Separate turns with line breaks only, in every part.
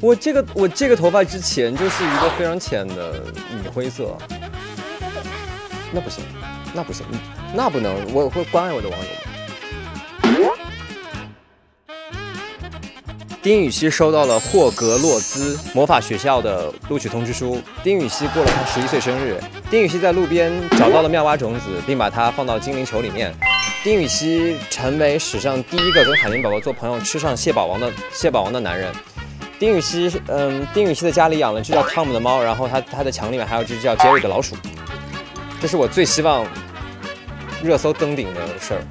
我这个我这个头发之前就是一个非常浅的米灰色，那不行，那不行，那不能，我会关爱我的网友。丁禹兮收到了霍格洛兹魔法学校的录取通知书。丁禹兮过了他十一岁生日。丁禹兮在路边找到了妙蛙种子，并把它放到精灵球里面。丁禹兮成为史上第一个跟海绵宝宝做朋友、吃上蟹堡王的蟹堡王的男人。丁禹兮，嗯，丁禹兮的家里养了只叫汤姆的猫，然后他他的墙里面还有只叫杰瑞的老鼠。这是我最希望热搜登顶的事儿。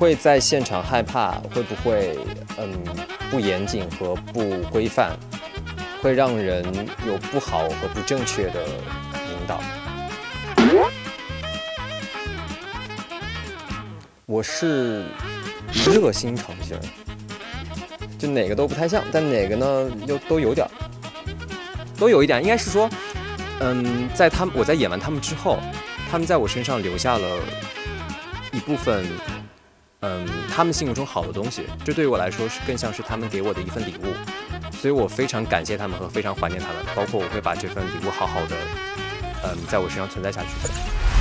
会在现场害怕，会不会嗯不严谨和不规范，会让人有不好和不正确的引导。我是热心肠型，就哪个都不太像，但哪个呢又都有点儿，都有一点，应该是说，嗯，在他们我在演完他们之后，他们在我身上留下了一部分，嗯，他们心目中好的东西，这对于我来说是更像是他们给我的一份礼物，所以我非常感谢他们和非常怀念他们，包括我会把这份礼物好好的，嗯，在我身上存在下去。